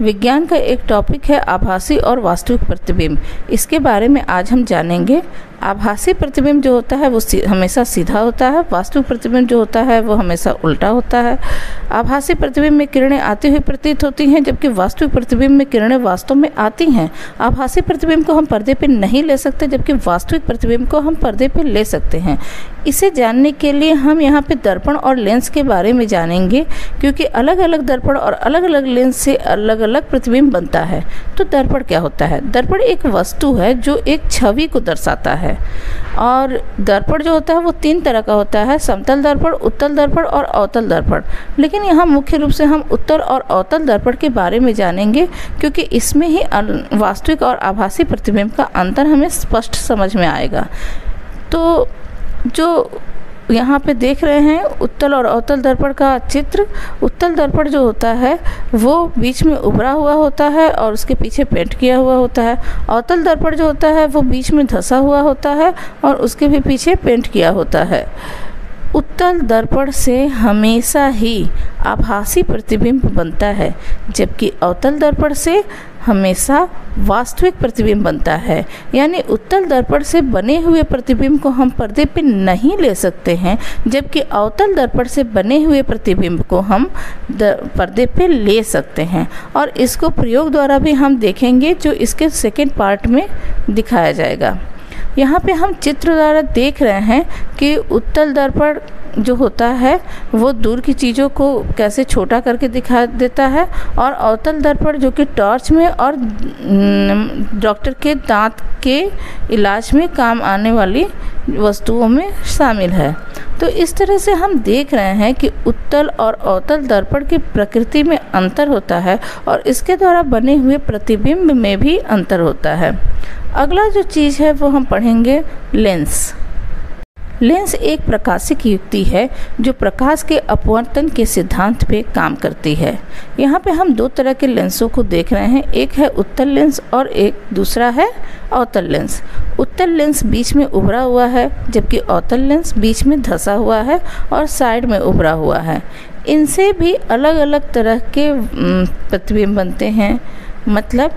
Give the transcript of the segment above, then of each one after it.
विज्ञान का एक टॉपिक है आभासी और वास्तविक प्रतिबिंब। इसके बारे में आज हम जानेंगे। आभासी प्रतिबिंब जो होता है वो सी, हमेशा सीधा होता है। वास्तविक प्रतिबिंब जो होता है वो हमेशा उल्टा होता है। आभासी प्रतिबिंब में किरणें आती हुई प्रतीत होती हैं जबकि वास्तविक प्रतिबिंब में किरणें वास्तव में आती हैं। आभासी प्रतिबिंब को हम पर्दे पर नहीं ले सकते जबकि वास्तविक प्रतिबिंब को हम पर्दे पर ले सकते हैं। इसे जानने के लिए हम यहाँ पर दर्पण और लेंस के बारे में जानेंगे क्योंकि अलग अलग दर्पण और अलग अलग लेंस से अलग अलग प्रतिबिंब बनता है। तो दर्पण क्या होता है? दर्पण एक वस्तु है जो एक छवि को दर्शाता है। और दर्पण जो होता है वो तीन तरह का होता है, समतल दर्पण, उत्तल दर्पण और अवतल दर्पण। लेकिन यहाँ मुख्य रूप से हम उत्तल और अवतल दर्पण के बारे में जानेंगे, क्योंकि इसमें ही वास्तविक और आभासी प्रतिबिंब का अंतर हमें स्पष्ट समझ में आएगा। तो जो यहाँ पे देख रहे हैं उत्तल और अवतल दर्पण का चित्र। उत्तल दर्पण जो होता है, वो बीच में उभरा हुआ होता है और उसके पीछे पेंट किया हुआ होता है। अवतल दर्पण जो होता है, वो बीच में धसा हुआ होता है और उसके भी पीछे पेंट किया होता है। उत्तल दर्पण से हमेशा ही आभासी प्रतिबिंब बनता है, जबकि अवतल दर्पण से हमेशा वास्तविक प्रतिबिंब बनता है। यानी उत्तल दर्पण से बने हुए प्रतिबिंब को हम पर्दे पे नहीं ले सकते हैं, जबकि अवतल दर्पण से बने हुए प्रतिबिंब को हम पर्दे पे ले सकते हैं। और इसको प्रयोग द्वारा भी हम देखेंगे, जो इसके सेकेंड पार्ट में दिखाया जाएगा। यहाँ पे हम चित्र द्वारा देख रहे हैं कि उत्तल दर्पण जो होता है, वो दूर की चीज़ों को कैसे छोटा करके दिखा देता है और अवतल दर्पण जो कि टॉर्च में और डॉक्टर के दांत के इलाज में काम आने वाली वस्तुओं में शामिल है। तो इस तरह से हम देख रहे हैं कि उत्तल और अवतल दर्पण की प्रकृति में अंतर होता है और इसके द्वारा बने हुए प्रतिबिंब में भी अंतर होता है। अगला जो चीज़ है वो हम पढ़ेंगे लेंस। लेंस एक प्रकाशिक युक्ति है, जो प्रकाश के अपवर्तन के सिद्धांत पे काम करती है। यहाँ पे हम दो तरह के लेंसों को देख रहे हैं, एक है उत्तल लेंस और एक दूसरा है अवतल लेंस। उत्तल लेंस बीच में उभरा हुआ है, जबकि अवतल लेंस बीच में धसा हुआ है और साइड में उभरा हुआ है। इनसे भी अलग अलग तरह के प्रतिबिंब बनते हैं। मतलब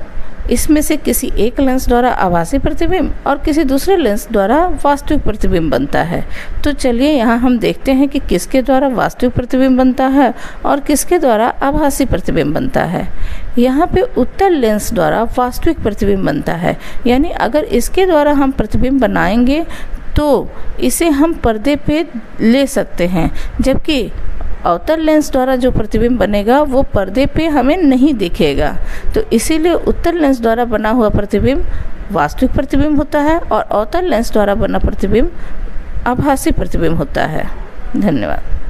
इसमें से किसी एक लेंस द्वारा आभासी प्रतिबिंब और किसी दूसरे लेंस द्वारा वास्तविक प्रतिबिंब बनता है। तो चलिए यहाँ हम देखते हैं कि किसके द्वारा वास्तविक प्रतिबिंब बनता है और किसके द्वारा आभासी प्रतिबिंब बनता है। यहाँ पे उत्तर लेंस द्वारा वास्तविक प्रतिबिंब बनता है। यानी अगर इसके द्वारा हम प्रतिबिंब बनाएँगे तो इसे हम पर्दे पे ले सकते हैं। जबकि अवतल लेंस द्वारा जो प्रतिबिंब बनेगा, वो पर्दे पे हमें नहीं दिखेगा। तो इसीलिए उत्तर लेंस द्वारा बना हुआ प्रतिबिंब वास्तविक प्रतिबिंब होता है और अवतल लेंस द्वारा बना प्रतिबिंब आभासी प्रतिबिंब होता है। धन्यवाद।